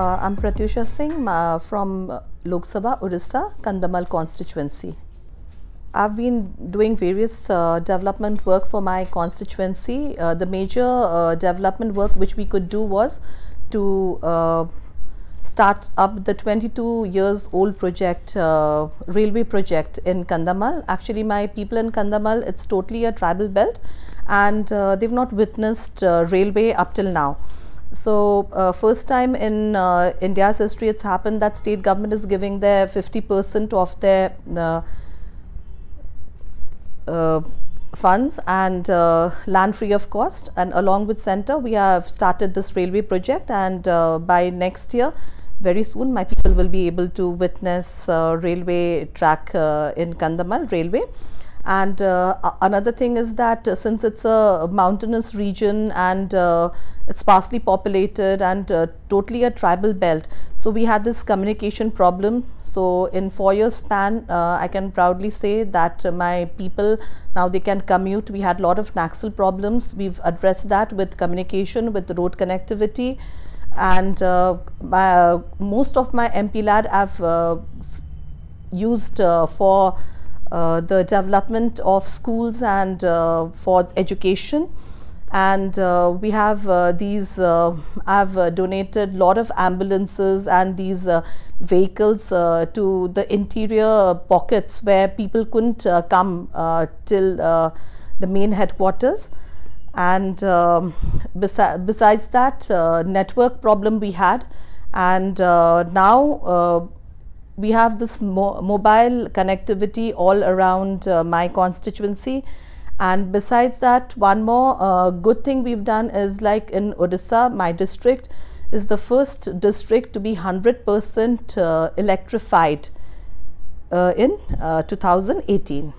I'm Pratyusha Singh uh, from Lok Sabha, Orissa, Kandhamal constituency. I've been doing various uh, development work for my constituency. Uh, the major uh, development work which we could do was to uh, start up the 22 years old project, uh, railway project in Kandhamal. Actually, my people in Kandhamal, it's totally a tribal belt and they've not witnessed railway up till now. So uh, first time in uh, India's history it's happened that state government is giving their 50% of their uh, uh funds and uh, land free of cost. And along with center we have started this railway project. And uh, by next year very soon my people will be able to witness railway track in Kandhamal railway and uh, another thing is that uh, since it's a mountainous region and uh, it's sparsely populated and uh, totally a tribal belt, so we had this communication problem. So in four years span, uh, I can proudly say that uh, my people now they can commute. We had a lot of Naxal problems. We've addressed that with communication, with road connectivity, and my, most of my MPLAD have used for uh, the development of schools and uh, for education. And uh, we have uh, these uh, I've uh, donated lot of ambulances and these vehicles to the interior pockets where people couldn't come till the main headquarters. And um, besi besides that network problem we had. And now we have this mo mobile connectivity all around uh, my constituency and besides that one more uh, good thing we've done is like in Odisha my district is the first district to be 100 percent uh, electrified uh, in uh, 2018.